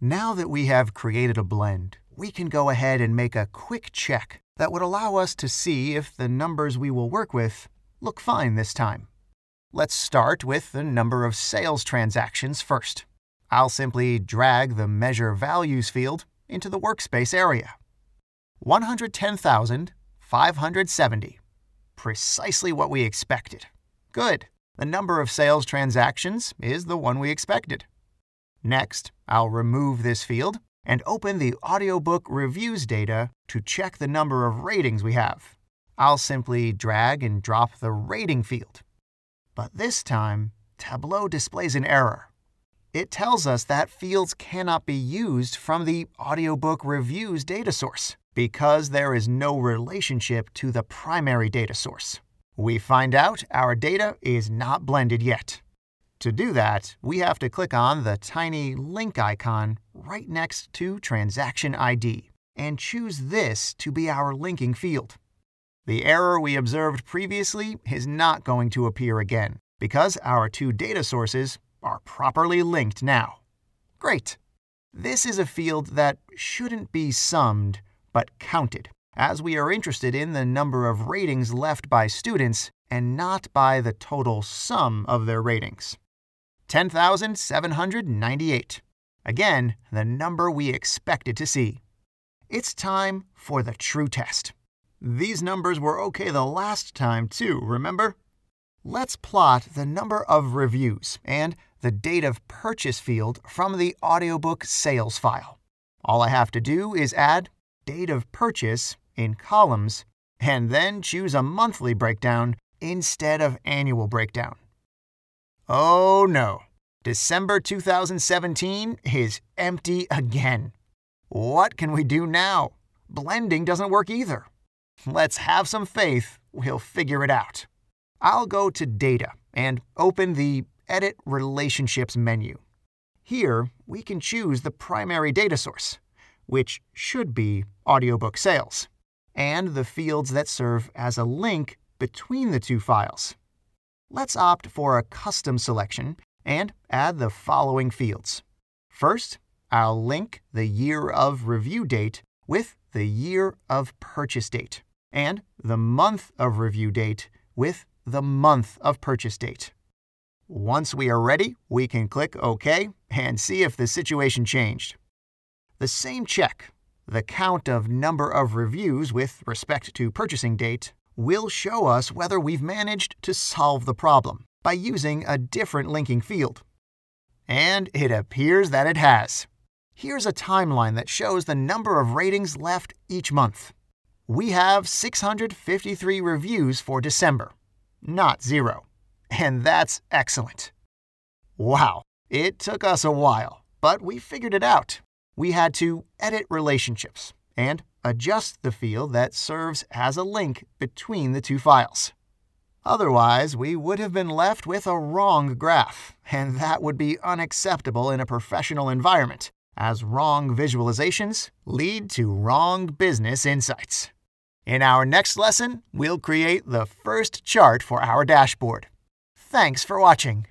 Now that we have created a blend, we can go ahead and make a quick check that would allow us to see if the numbers we will work with look fine this time. Let's start with the number of sales transactions first. I'll simply drag the Measure Values field into the Workspace area. 110,570. Precisely what we expected. Good. The number of sales transactions is the one we expected. Next, I'll remove this field and open the audiobook reviews data to check the number of ratings we have. I'll simply drag and drop the rating field. But this time, Tableau displays an error. It tells us that fields cannot be used from the audiobook reviews data source because there is no relationship to the primary data source. We find out our data is not blended yet. To do that, we have to click on the tiny link icon right next to Transaction ID and choose this to be our linking field. The error we observed previously is not going to appear again because our two data sources are properly linked now. Great! This is a field that shouldn't be summed, but counted, as we are interested in the number of ratings left by students and not by the total sum of their ratings. 10,798. Again, the number we expected to see. It's time for the true test. These numbers were okay the last time too, remember? Let's plot the number of reviews and the date of purchase field from the audiobook sales file. All I have to do is add date of purchase in columns and then choose a monthly breakdown instead of annual breakdown. Oh no, December 2017 is empty again. What can we do now? Blending doesn't work either. Let's have some faith, we'll figure it out. I'll go to Data and open the Edit Relationships menu. Here, we can choose the primary data source, which should be audiobook sales, and the fields that serve as a link between the two files. Let's opt for a custom selection and add the following fields. First, I'll link the year of review date with the year of purchase date, and the month of review date with the month of purchase date. Once we are ready, we can click OK and see if the situation changed. The same check, the count of number of reviews with respect to purchasing date, will show us whether we've managed to solve the problem by using a different linking field. And it appears that it has. Here's a timeline that shows the number of ratings left each month. We have 653 reviews for December, not zero. And that's excellent. Wow, it took us a while, but we figured it out. We had to edit relationships and adjust the field that serves as a link between the two files. Otherwise, we would have been left with a wrong graph, and that would be unacceptable in a professional environment, as wrong visualizations lead to wrong business insights. In our next lesson, we'll create the first chart for our dashboard. Thanks for watching.